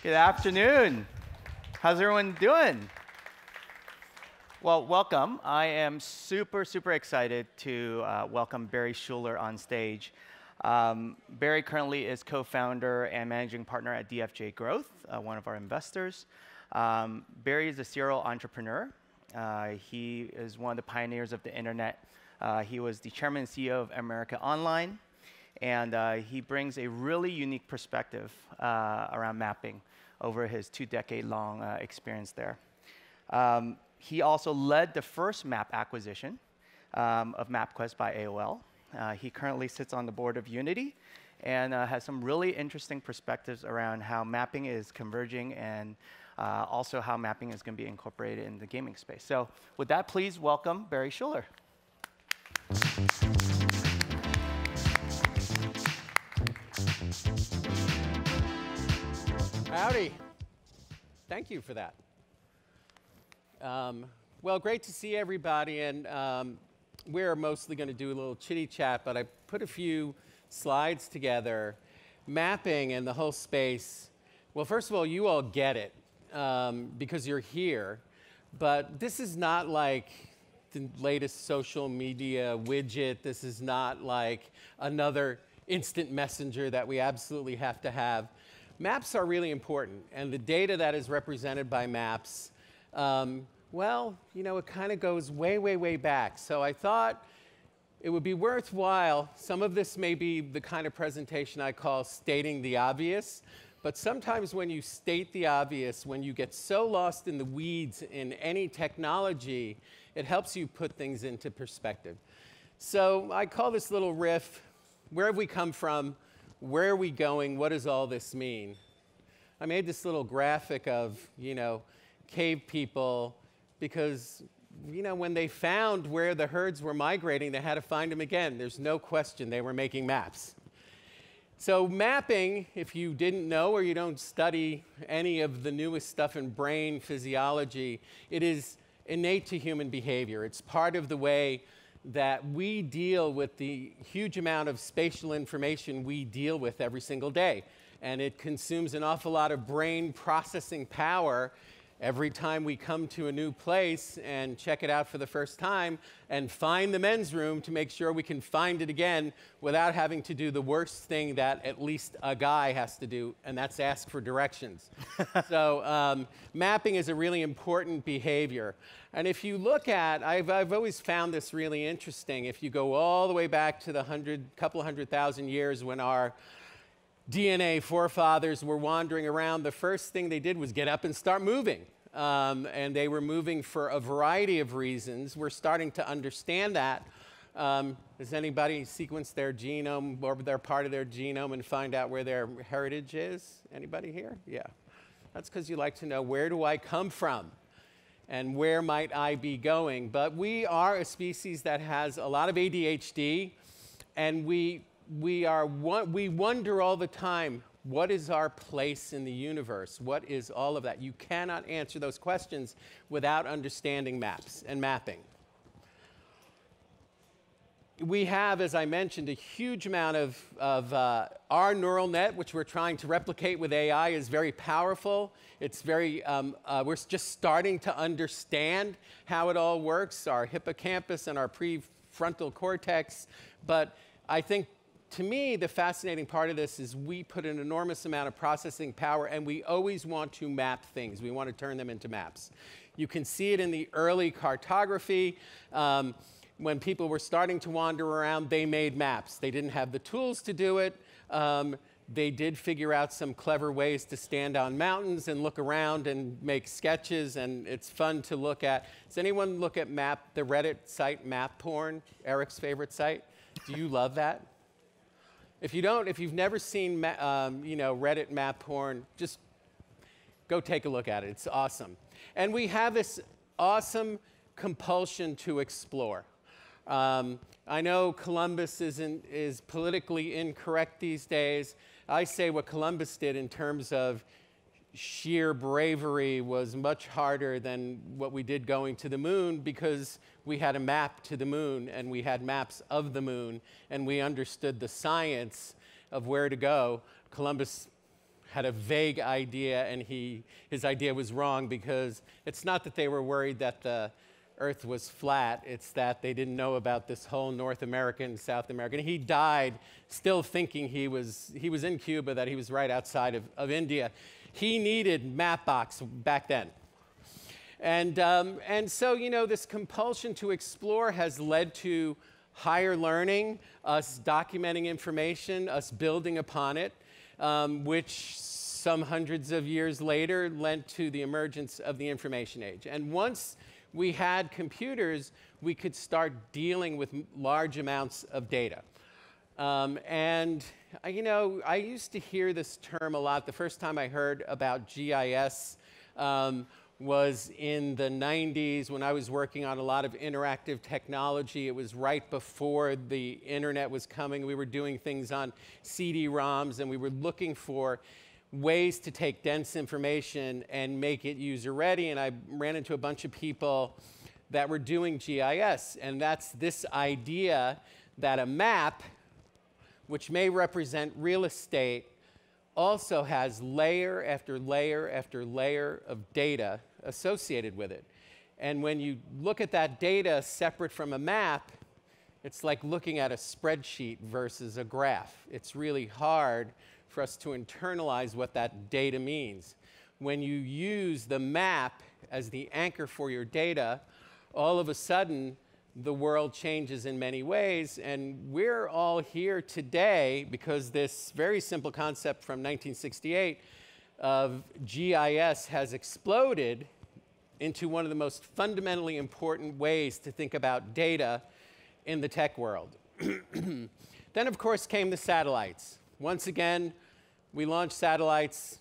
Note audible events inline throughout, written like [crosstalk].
Good afternoon. How's everyone doing? Well, welcome. I am super, super excited to uh, welcome Barry Schuler on stage. Um, Barry currently is co-founder and managing partner at DFJ Growth, uh, one of our investors. Um, Barry is a serial entrepreneur. Uh, he is one of the pioneers of the internet. Uh, he was the chairman and CEO of America Online, and uh, he brings a really unique perspective uh, around mapping over his two decade long uh, experience there. Um, he also led the first map acquisition um, of MapQuest by AOL. Uh, he currently sits on the board of Unity and uh, has some really interesting perspectives around how mapping is converging and uh, also how mapping is going to be incorporated in the gaming space. So, with that, please welcome Barry Schuler. Howdy. Thank you for that. Um, well, great to see everybody, and um, we're mostly going to do a little chitty chat, but I put a few slides together mapping and the whole space. Well, first of all, you all get it um, because you're here, but this is not like the latest social media widget. This is not like another instant messenger that we absolutely have to have. Maps are really important, and the data that is represented by maps, um, well, you know, it kind of goes way, way, way back. So I thought it would be worthwhile. Some of this may be the kind of presentation I call stating the obvious, but sometimes when you state the obvious, when you get so lost in the weeds in any technology, it helps you put things into perspective. So I call this little riff, where have we come from? Where are we going? What does all this mean? I made this little graphic of, you know, cave people because, you know, when they found where the herds were migrating, they had to find them again. There's no question they were making maps. So, mapping, if you didn't know or you don't study any of the newest stuff in brain physiology, it is innate to human behavior. It's part of the way that we deal with the huge amount of spatial information we deal with every single day. And it consumes an awful lot of brain processing power every time we come to a new place and check it out for the first time and find the men's room to make sure we can find it again without having to do the worst thing that at least a guy has to do, and that's ask for directions. [laughs] so, um, mapping is a really important behavior. And if you look at, I've, I've always found this really interesting. If you go all the way back to the hundred, couple hundred thousand years when our DNA forefathers were wandering around, the first thing they did was get up and start moving. Um, and they were moving for a variety of reasons. We're starting to understand that. Um, does anybody sequence their genome or their part of their genome and find out where their heritage is? Anybody here? Yeah. That's because you like to know where do I come from and where might I be going. But we are a species that has a lot of ADHD, and we we, are, we wonder all the time what is our place in the universe? What is all of that? You cannot answer those questions without understanding maps and mapping. We have, as I mentioned, a huge amount of, of uh, our neural net, which we're trying to replicate with AI, is very powerful. It's very, um, uh, we're just starting to understand how it all works, our hippocampus and our prefrontal cortex. But I think to me, the fascinating part of this is we put an enormous amount of processing power and we always want to map things. We want to turn them into maps. You can see it in the early cartography. Um, when people were starting to wander around, they made maps. They didn't have the tools to do it. Um, they did figure out some clever ways to stand on mountains and look around and make sketches, and it's fun to look at. Does anyone look at map, the Reddit site Map Porn, Eric's favorite site? Do you love that? If you don't, if you've never seen, um, you know, Reddit map porn, just go take a look at it. It's awesome. And we have this awesome compulsion to explore. Um, I know Columbus isn't, is politically incorrect these days. I say what Columbus did in terms of sheer bravery was much harder than what we did going to the moon because we had a map to the moon and we had maps of the moon and we understood the science of where to go. Columbus had a vague idea and he, his idea was wrong because it's not that they were worried that the earth was flat, it's that they didn't know about this whole North American, South American. He died still thinking he was, he was in Cuba, that he was right outside of, of India. He needed Mapbox back then. And, um, and so, you know, this compulsion to explore has led to higher learning, us documenting information, us building upon it, um, which some hundreds of years later led to the emergence of the information age. And once we had computers, we could start dealing with large amounts of data. Um, and, you know, I used to hear this term a lot. The first time I heard about GIS um, was in the 90s when I was working on a lot of interactive technology. It was right before the internet was coming. We were doing things on CD-ROMs and we were looking for ways to take dense information and make it user ready. And I ran into a bunch of people that were doing GIS. And that's this idea that a map, which may represent real estate, also has layer after layer after layer of data associated with it. And when you look at that data separate from a map, it's like looking at a spreadsheet versus a graph. It's really hard for us to internalize what that data means. When you use the map as the anchor for your data, all of a sudden, the world changes in many ways. And we're all here today because this very simple concept from 1968 of GIS has exploded into one of the most fundamentally important ways to think about data in the tech world. [clears throat] then, of course, came the satellites. Once again, we launched satellites.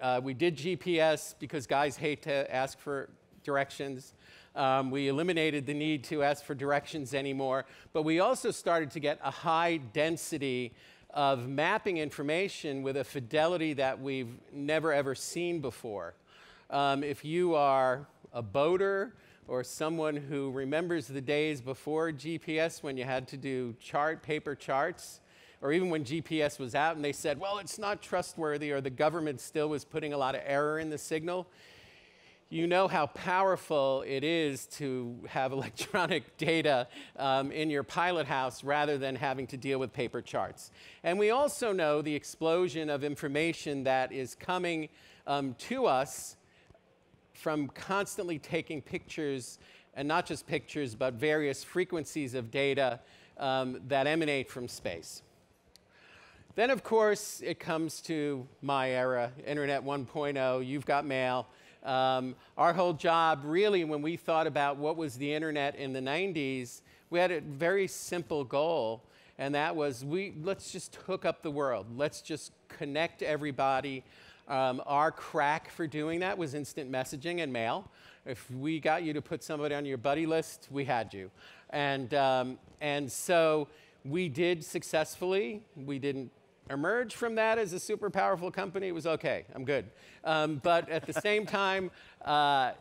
Uh, we did GPS because guys hate to ask for directions. Um, we eliminated the need to ask for directions anymore. But we also started to get a high density of mapping information with a fidelity that we've never ever seen before. Um, if you are a boater or someone who remembers the days before GPS when you had to do chart paper charts, or even when GPS was out and they said, well, it's not trustworthy, or the government still was putting a lot of error in the signal, you know how powerful it is to have [laughs] electronic data um, in your pilot house rather than having to deal with paper charts. And we also know the explosion of information that is coming um, to us from constantly taking pictures, and not just pictures, but various frequencies of data um, that emanate from space. Then, of course, it comes to my era, Internet 1.0, you've got mail. Um, our whole job, really, when we thought about what was the internet in the 90s, we had a very simple goal, and that was we, let's just hook up the world. Let's just connect everybody. Um, our crack for doing that was instant messaging and mail. If we got you to put somebody on your buddy list, we had you. And, um, and so we did successfully. We didn't emerge from that as a super powerful company, it was okay, I'm good. Um, but at the same time, uh,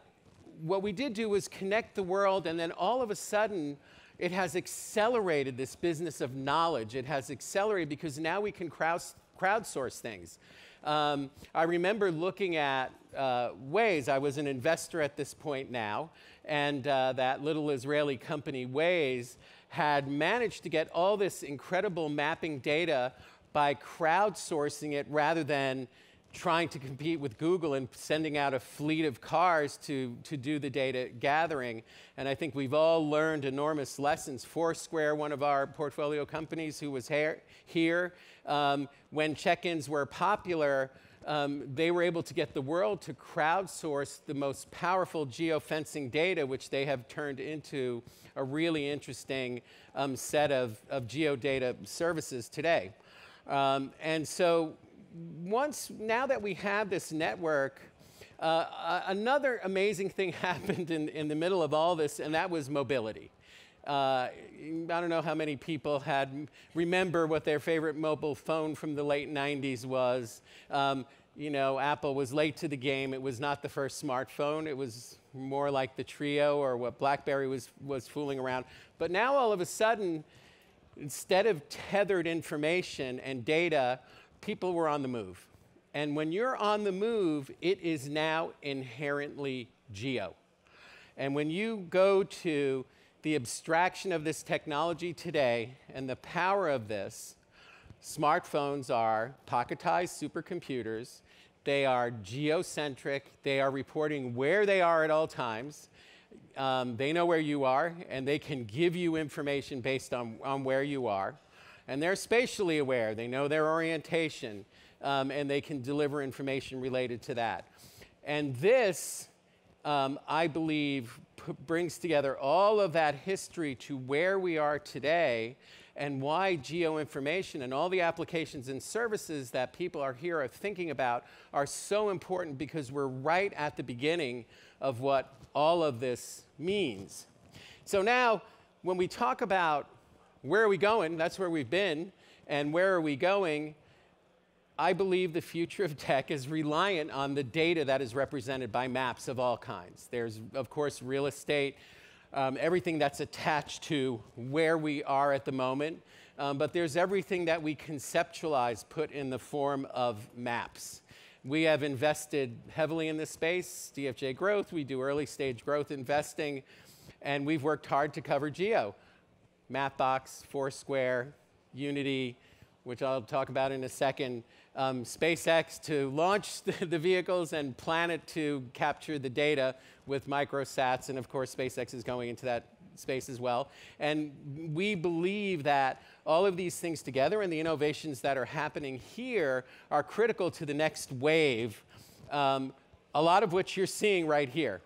what we did do was connect the world, and then all of a sudden, it has accelerated this business of knowledge. It has accelerated because now we can crowd, crowdsource things. Um, I remember looking at uh, Waze. I was an investor at this point now, and uh, that little Israeli company, Waze, had managed to get all this incredible mapping data by crowdsourcing it rather than trying to compete with Google and sending out a fleet of cars to, to do the data gathering. And I think we've all learned enormous lessons. Foursquare, one of our portfolio companies who was here, here um, when check ins were popular, um, they were able to get the world to crowdsource the most powerful geofencing data, which they have turned into a really interesting um, set of, of geodata services today. Um, and so once, now that we have this network, uh, another amazing thing [laughs] happened in, in the middle of all this, and that was mobility. Uh, I don't know how many people had remember what their favorite mobile phone from the late 90s was. Um, you know, Apple was late to the game. It was not the first smartphone. It was more like the Treo or what BlackBerry was, was fooling around. But now all of a sudden, instead of tethered information and data, people were on the move. And when you're on the move, it is now inherently geo. And when you go to the abstraction of this technology today and the power of this, smartphones are pocketized supercomputers. They are geocentric. They are reporting where they are at all times. Um, they know where you are, and they can give you information based on, on where you are. And they're spatially aware. They know their orientation, um, and they can deliver information related to that. And this, um, I believe, brings together all of that history to where we are today and why geoinformation and all the applications and services that people are here are thinking about are so important because we're right at the beginning of what all of this means. So now, when we talk about where are we going, that's where we've been, and where are we going, I believe the future of tech is reliant on the data that is represented by maps of all kinds. There's, of course, real estate, um, everything that's attached to where we are at the moment, um, but there's everything that we conceptualize put in the form of maps. We have invested heavily in this space, DFJ Growth, we do early stage growth investing, and we've worked hard to cover geo. Mapbox, Foursquare, Unity, which I'll talk about in a second, um, SpaceX to launch the, [laughs] the, vehicles and Planet to capture the data with microsats. And of course, SpaceX is going into that space as well. And we believe that all of these things together and the innovations that are happening here are critical to the next wave, um, a lot of which you're seeing right here.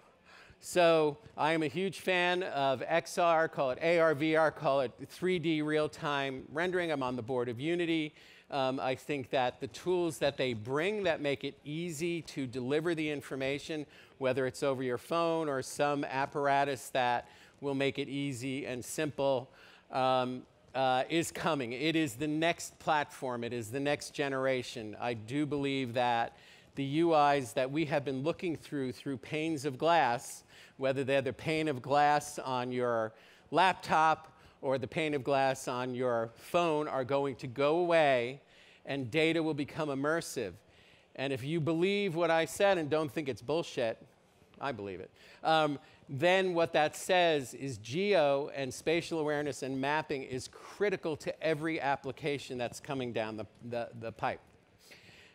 So I am a huge fan of XR, call it AR, VR, call it 3D real-time rendering. I'm on the board of Unity. Um, I think that the tools that they bring that make it easy to deliver the information, whether it's over your phone or some apparatus that will make it easy and simple, um, uh, is coming. It is the next platform. It is the next generation. I do believe that the UIs that we have been looking through through panes of glass whether they're the pane of glass on your laptop or the pane of glass on your phone, are going to go away and data will become immersive. And if you believe what I said and don't think it's bullshit, I believe it, um, then what that says is geo and spatial awareness and mapping is critical to every application that's coming down the, the, the pipe.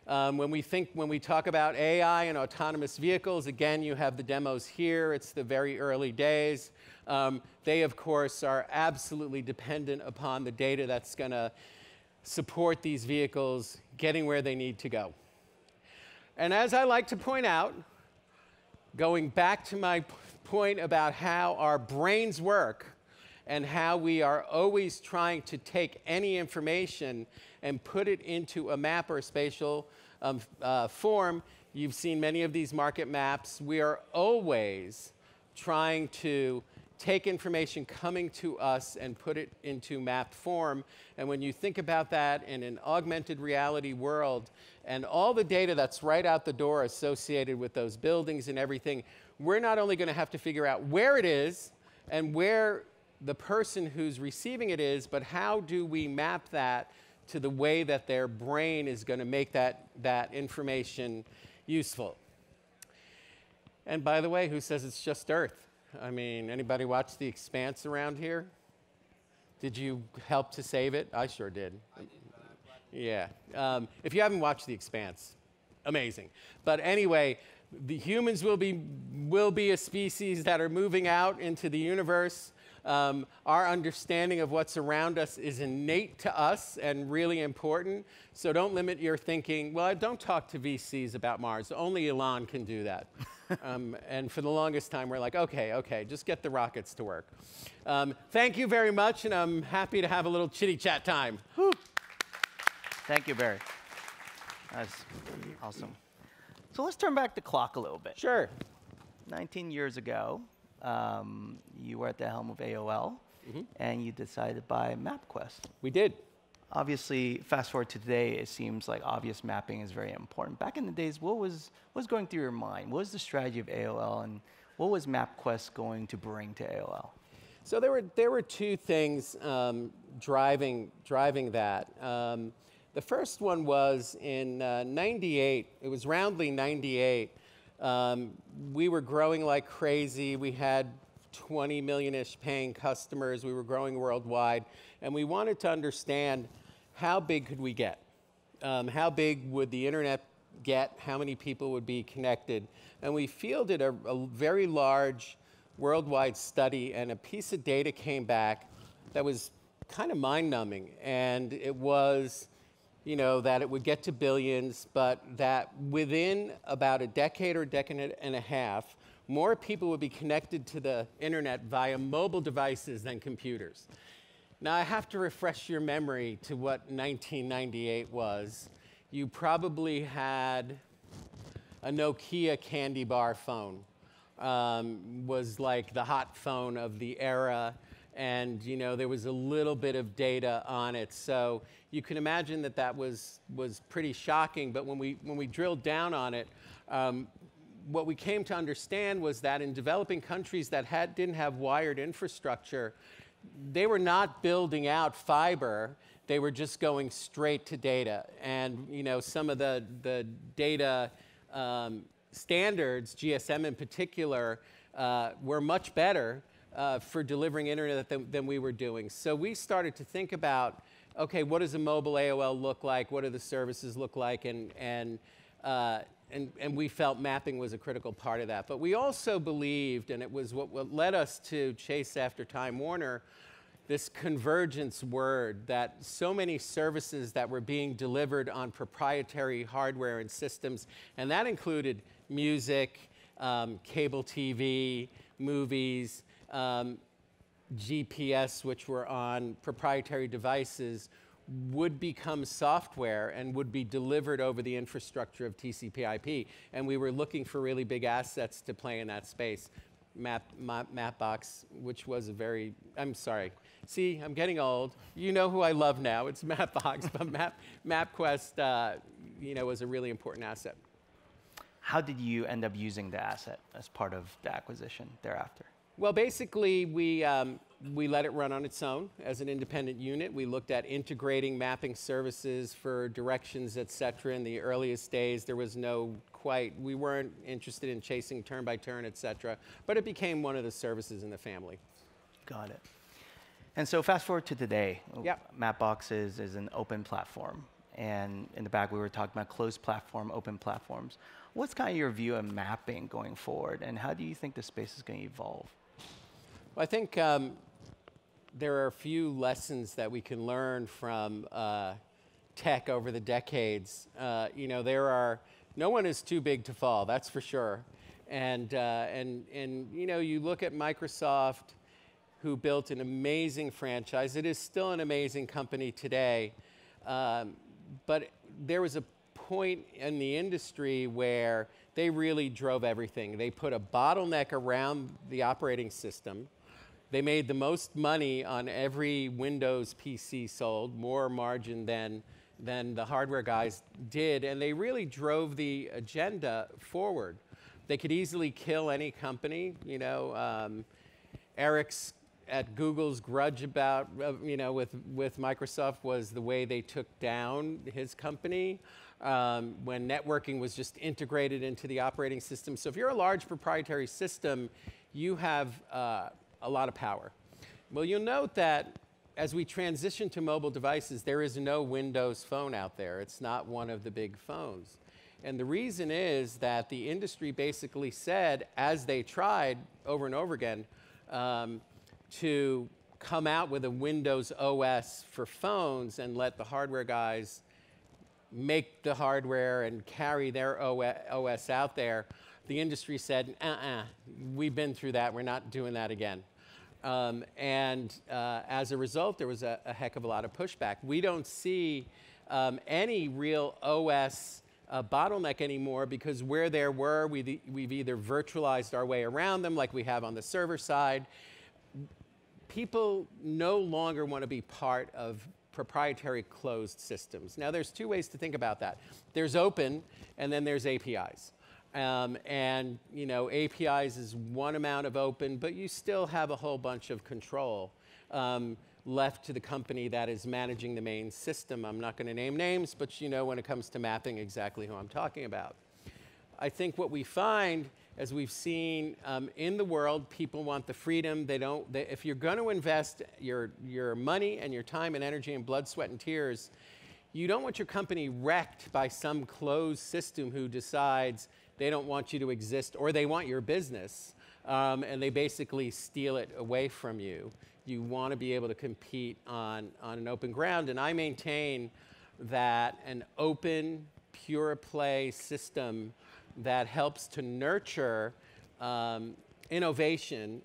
Um, when we think, when we talk about AI and autonomous vehicles, again, you have the demos here. It's the very early days. Um, they, of course, are absolutely dependent upon the data that's going to support these vehicles getting where they need to go. And as I like to point out, going back to my point about how our brains work and how we are always trying to take any information and put it into a map or a spatial um, uh, form. You've seen many of these market maps. We are always trying to take information coming to us and put it into map form. And when you think about that in an augmented reality world and all the data that's right out the door associated with those buildings and everything, we're not only going to have to figure out where it is and where the person who's receiving it is, but how do we map that to the way that their brain is going to make that, that information useful. And by the way, who says it's just Earth? I mean, anybody watch The Expanse around here? Did you help to save it? I sure did. Yeah. Um, if you haven't watched The Expanse, amazing. But anyway, the humans will be, will be a species that are moving out into the universe um, our understanding of what's around us is innate to us and really important. So don't limit your thinking, well, don't talk to VCs about Mars. Only Elon can do that. [laughs] um, and for the longest time, we're like, okay, okay, just get the rockets to work. Um, thank you very much, and I'm happy to have a little chitty chat time. Whew. Thank you, Barry. That's awesome. So let's turn back the clock a little bit. Sure. 19 years ago, um, you were at the helm of AOL, mm-hmm. and you decided to buy MapQuest. We did. Obviously, fast forward to today, it seems like obvious mapping is very important. Back in the days, what was, what was going through your mind? What was the strategy of AOL, and what was MapQuest going to bring to AOL? So there were, there were two things um, driving, driving that. Um, The first one was in uh, 98, it was roundly 98. Um, we were growing like crazy. We had 20 million ish paying customers. We were growing worldwide. And we wanted to understand how big could we get? Um, how big would the internet get? How many people would be connected? And we fielded a, a very large worldwide study, and a piece of data came back that was kind of mind numbing. And it was, you know, that it would get to billions, but that within about a decade or decade and a half, more people would be connected to the internet via mobile devices than computers. Now, I have to refresh your memory to what 1998 was. You probably had a Nokia candy bar phone. Um, was like the hot phone of the era and you know there was a little bit of data on it. So you can imagine that that was was pretty shocking. But when we when we drilled down on it um, what we came to understand was that in developing countries that had, didn't have wired infrastructure they were not building out fiber. They were just going straight to data. And you know some of the the data um, standards gsm in particular uh, were much better uh, for delivering internet than, than, we were doing. So we started to think about okay what does a mobile aol look like? What do the services look like? And and uh, and, and, we felt mapping was a critical part of that. But we also believed, and it was what, what led us to chase after Time Warner, this convergence word that so many services that were being delivered on proprietary hardware and systems, and that included music, um, cable TV, movies, um, GPS, which were on proprietary devices, would become software and would be delivered over the infrastructure of TCP/IP. And we were looking for really big assets to play in that space. Map, Map, Mapbox, which was a very, I'm sorry. See, I'm getting old. You know who I love now. It's Mapbox, but Map, MapQuest, uh, you know, was a really important asset. How did you end up using the asset as part of the acquisition thereafter? Well, basically, we, um, we let it run on its own as an independent unit. We looked at integrating mapping services for directions, et cetera. In the earliest days, there was no quite, we weren't interested in chasing turn by turn, et cetera. But it became one of the services in the family. Got it. And so fast forward to today. Yep. Mapbox is, is an open platform. And in the back, we were talking about closed platform, open platforms. What's kind of your view of mapping going forward? And how do you think the space is going to evolve? Well, I think um, there are a few lessons that we can learn from uh, tech over the decades. Uh, you know, there are, no one is too big to fall, that's for sure. And, uh, and, and, you know, you look at Microsoft, who built an amazing franchise. It is still an amazing company today. Um, but there was a point in the industry where they really drove everything. They put a bottleneck around the operating system they made the most money on every Windows PC sold, more margin than, than the hardware guys did, and they really drove the agenda forward. They could easily kill any company. You know, um, Eric's at Google's grudge about, uh, you know, with, with Microsoft was the way they took down his company um, when networking was just integrated into the operating system. So if you're a large proprietary system, you have uh, a lot of power. Well, you'll note that as we transition to mobile devices, there is no Windows phone out there. It's not one of the big phones. And the reason is that the industry basically said, as they tried over and over again, um, to come out with a Windows OS for phones and let the hardware guys make the hardware and carry their OS out there, the industry said, uh-uh, we've been through that, we're not doing that again. Um, and uh, as a result, there was a, a, heck of a lot of pushback. We don't see um, any real OS uh, bottleneck anymore because where there were, we, we've either virtualized our way around them like we have on the server side. People no longer want to be part of proprietary closed systems. Now, there's two ways to think about that. There's open, and then there's APIs. Um, and you know, APIs is one amount of open, but you still have a whole bunch of control. Um, left to the company that is managing the main system. I'm not going to name names, but you know when it comes to mapping exactly who I'm talking about. I think what we find, as we've seen um, in the world, people want the freedom. They don't. They, if you're going to invest your your money and your time and energy and blood, sweat, and tears, you don't want your company wrecked by some closed system who decides they don't want you to exist or they want your business um, and they basically steal it away from you. You want to be able to compete on, on an open ground. And I maintain that an open, pure play system that helps to nurture um, innovation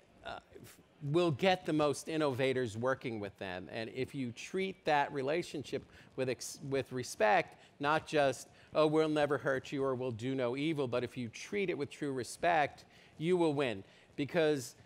will get the most innovators working with them. And if you treat that relationship with, with respect, not just, oh, we'll never hurt you or we'll do no evil, but if you treat it with true respect, you will win. Because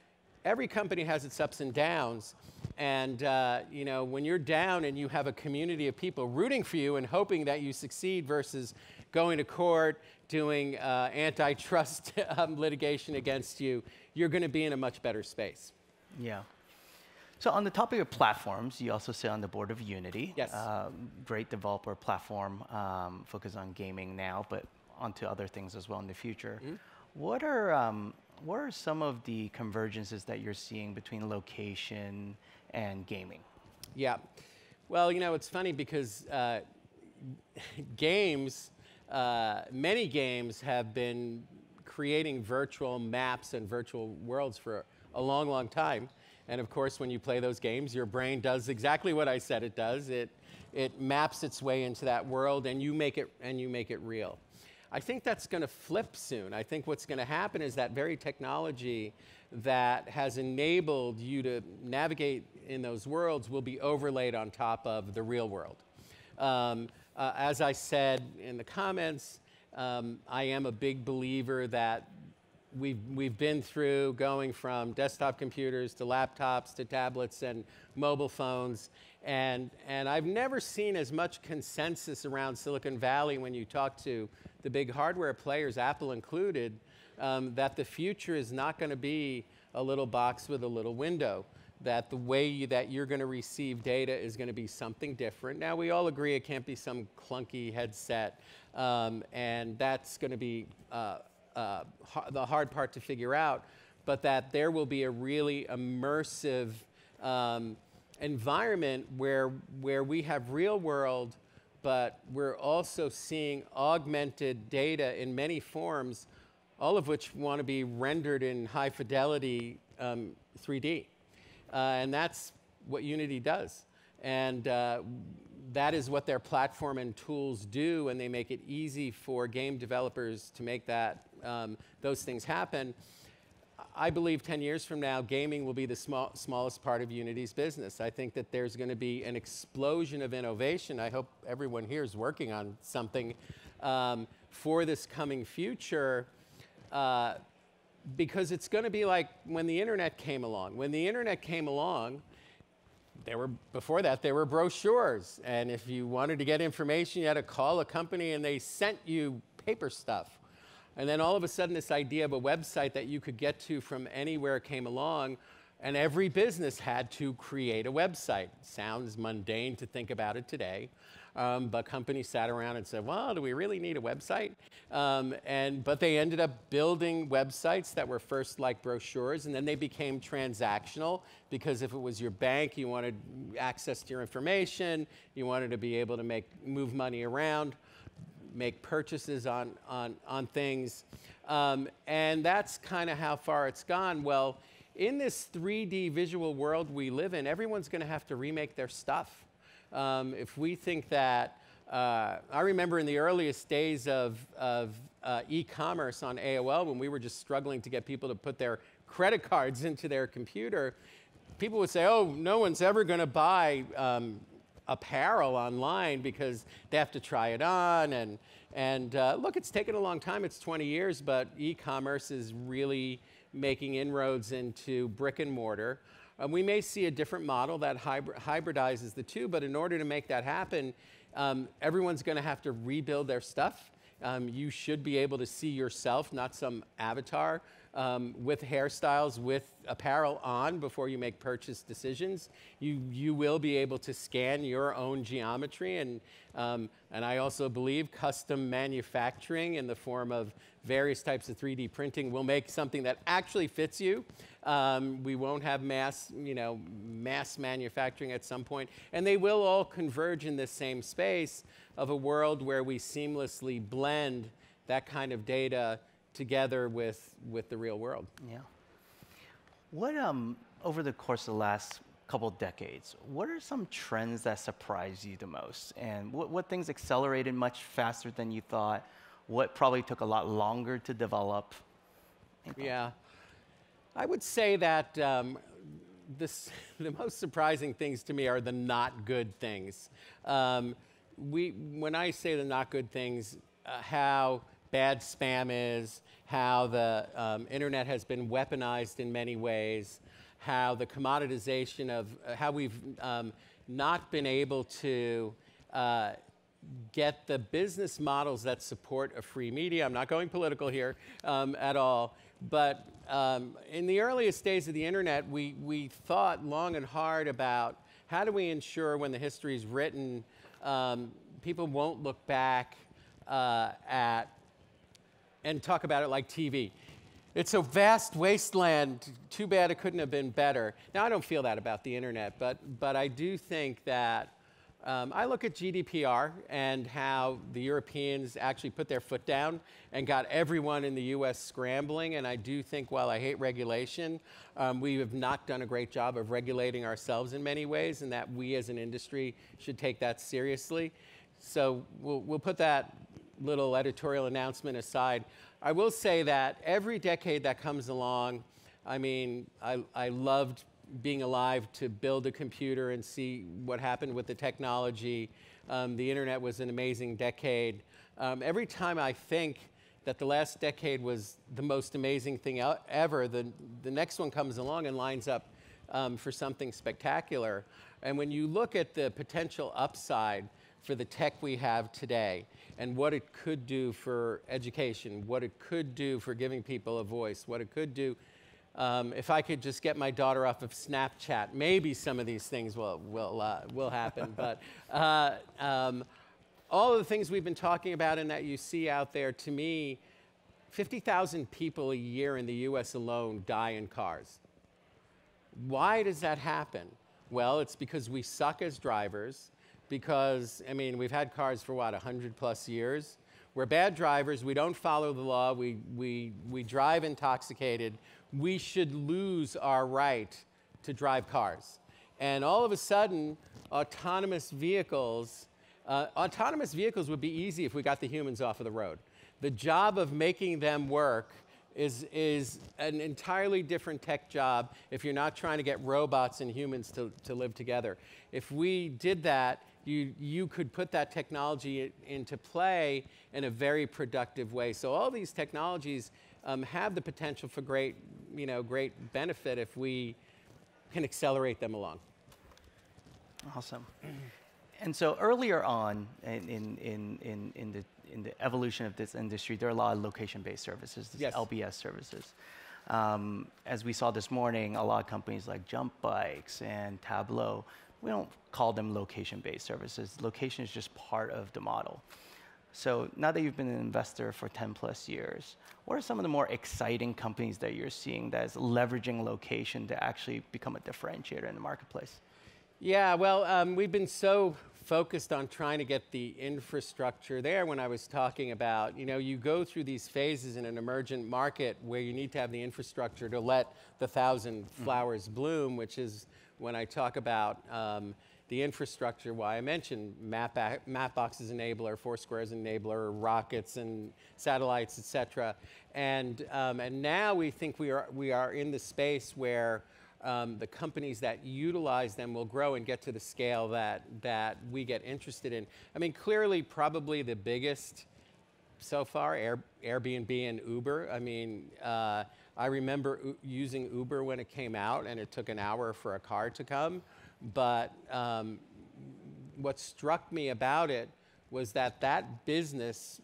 every company has its ups and downs. And uh, you know, when you're down and you have a community of people rooting for you and hoping that you succeed versus going to court, doing uh, antitrust [laughs] um, litigation against you, you're going to be in a much better space. Yeah. So on the topic of platforms, you also sit on the board of Unity. Yes. Uh, great developer platform, um, focused on gaming now, but onto other things as well in the future. Mm-hmm. What are um, what are some of the convergences that you're seeing between location and gaming? Yeah. Well, you know, it's funny because uh, [laughs] games, uh, many games have been creating virtual maps and virtual worlds for a long, long time. And of course, when you play those games, your brain does exactly what I said it does. It, it maps its way into that world and you make it, and you make it real. I think that's going to flip soon. I think what's going to happen is that very technology that has enabled you to navigate in those worlds will be overlaid on top of the real world. Um, uh, as I said in the comments, um, I am a big believer that we've, we've been through going from desktop computers to laptops to tablets and mobile phones. And, and I've never seen as much consensus around Silicon Valley when you talk to the big hardware players, Apple included, um, that the future is not going to be a little box with a little window. That the way you, that you're going to receive data is going to be something different. Now, we all agree it can't be some clunky headset, um, and that's going to be uh, uh, the hard part to figure out, but that there will be a really immersive um, environment where, where we have real world, but we're also seeing augmented data in many forms, all of which want to be rendered in high fidelity um, 3D. Uh, and that's what Unity does. And uh, that is what their platform and tools do, and they make it easy for game developers to make that, um, those things happen. I believe 10 years from now, gaming will be the small, smallest part of Unity's business. I think that there's going to be an explosion of innovation. I hope everyone here is working on something um, for this coming future. Uh, because it's going to be like when the internet came along. When the internet came along, there were before that there were brochures and if you wanted to get information you had to call a company and they sent you paper stuff and then all of a sudden this idea of a website that you could get to from anywhere came along and every business had to create a website sounds mundane to think about it today um, but companies sat around and said, well, do we really need a website? Um, and, but they ended up building websites that were first like brochures, and then they became transactional because if it was your bank, you wanted access to your information, you wanted to be able to make, move money around, make purchases on, on, on things. Um, and that's kind of how far it's gone. Well, in this 3D visual world we live in, everyone's going to have to remake their stuff. Um, if we think that, uh, I remember in the earliest days of, of uh, e-commerce on AOL when we were just struggling to get people to put their credit cards [laughs] into their computer, people would say, oh, no one's ever going to buy um, apparel online because they have to try it on. And, and uh, look, it's taken a long time. It's 20 years, but e-commerce is really making inroads into brick and mortar. Um, we may see a different model that hybrid, hybridizes the two, but in order to make that happen, um, everyone's going to have to rebuild their stuff. Um, you should be able to see yourself, not some avatar. Um, with hairstyles, with apparel on before you make purchase decisions. You, you will be able to scan your own geometry and, um, and I also believe custom manufacturing in the form of various types of 3D printing will make something that actually fits you. Um, we won't have mass, you know, mass manufacturing at some point, and they will all converge in this same space of a world where we seamlessly blend that kind of data together with, with the real world. Yeah. What, um, over the course of the last couple decades, what are some trends that surprised you the most? And what, what things accelerated much faster than you thought? What probably took a lot longer to develop? Yeah. I would say that um, this, [laughs] the most surprising things to me are the not good things. Um, we, when I say the not good things, uh, how bad spam is, how the um, internet has been weaponized in many ways, how the commoditization of uh, how we've um, not been able to uh, get the business models that support a free media. I'm not going political here um, at all, but um, in the earliest days of the internet, we, we thought long and hard about how do we ensure when the history is written, um, people won't look back uh, at and talk about it like TV. It's a vast wasteland. Too bad it couldn't have been better. Now, I don't feel that about the internet, but, but I do think that um, I look at GDPR and how the Europeans actually put their foot down and got everyone in the US scrambling. And I do think, while I hate regulation, um, we have not done a great job of regulating ourselves in many ways, and that we as an industry should take that seriously. So we'll, we'll put that little editorial announcement aside, I will say that every decade that comes along, I mean, I, I loved being alive to build a computer and see what happened with the technology. Um, the internet was an amazing decade. Um, every time I think that the last decade was the most amazing thing ever, the, the next one comes along and lines up um, for something spectacular. And when you look at the potential upside for the tech we have today and what it could do for education, what it could do for giving people a voice, what it could do. Um, if I could just get my daughter off of Snapchat, maybe some of these things will, will, uh, will happen. but [laughs] uh, um, all of the things we've been talking about and that you see out there, to me, 50,000 people a year in the US alone die in cars. Why does that happen? Well, it's because we suck as drivers because, I mean, we've had cars for what, 100 plus years? We're bad drivers. We don't follow the law. We, we, we drive intoxicated. We should lose our right to drive cars. And all of a sudden, autonomous vehicles, uh, autonomous vehicles would be easy if we got the humans off of the road. The job of making them work is, is an entirely different tech job if you're not trying to get robots and humans to, to live together. If we did that, you, you could put that technology into play in a very productive way. So all these technologies um, have the potential for great, you know, great benefit if we can accelerate them along. Awesome. And so earlier on in, in, in, in, in, the, in the evolution of this industry, there are a lot of location-based services, yes. LBS services. Um, as we saw this morning, a lot of companies like Jump Bikes and Tableau we don't call them location-based services. Location is just part of the model. So now that you've been an investor for 10 plus years, what are some of the more exciting companies that you're seeing that is leveraging location to actually become a differentiator in the marketplace? Yeah, well, um, we've been so focused on trying to get the infrastructure there when I was talking about, you know, you go through these phases in an emergent market where you need to have the infrastructure to let the thousand flowers mm -hmm. bloom, which is when I talk about um, the infrastructure, why I mentioned Map, Mapbox's enabler, Foursquare's enabler, rockets and satellites, et cetera. And, um, and now we think we are, we are in the space where um, the companies that utilize them will grow and get to the scale that, that we get interested in. I mean, clearly, probably the biggest so far, Air, Airbnb and Uber. I mean, uh, I remember using Uber when it came out, and it took an hour for a car to come. But um, what struck me about it was that that business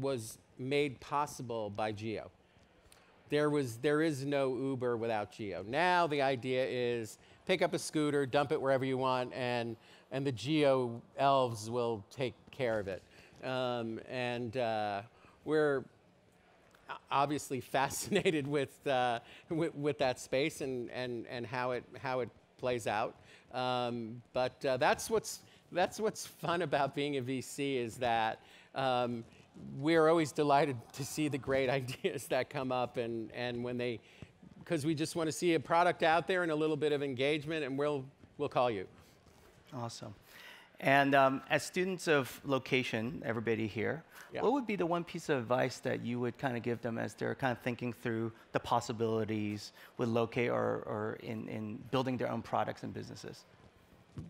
was made possible by Geo. There was there is no Uber without Geo. Now the idea is pick up a scooter, dump it wherever you want, and and the Geo elves will take care of it. Um, and uh, we're obviously fascinated [laughs] with, uh, with, with that space and and and how it how it plays out. Um, but uh, that's what's that's what's fun about being a VC is that. Um, we're always delighted to see the great [laughs] ideas that come up and, and when they, because we just want to see a product out there and a little bit of engagement and we'll, we'll call you. Awesome. And um, as students of location, everybody here, yeah. what would be the one piece of advice that you would kind of give them as they're kind of thinking through the possibilities with locate or, or in, in building their own products and businesses?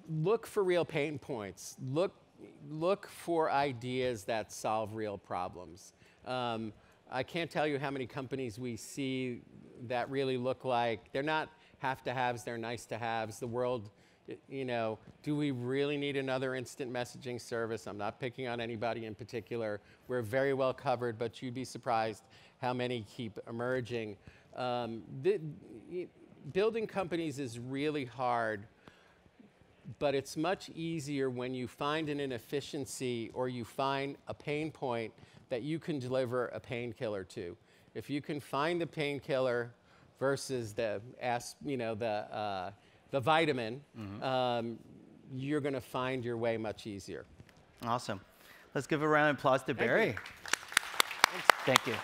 Look for real pain points. Look look for ideas that solve real problems. Um, I can't tell you how many companies we see that really look like they're not have to haves, they're nice to haves. The world, you know, do we really need another instant messaging service? I'm not picking on anybody in particular. We're very well covered, but you'd be surprised how many keep emerging. Um, the, building companies is really hard but it's much easier when you find an inefficiency or you find a pain point that you can deliver a painkiller to. If you can find the painkiller versus the, you know, the, uh, the vitamin, mm-hmm. um, you're going to find your way much easier. Awesome. Let's give a round of applause to Barry. You. Thank you.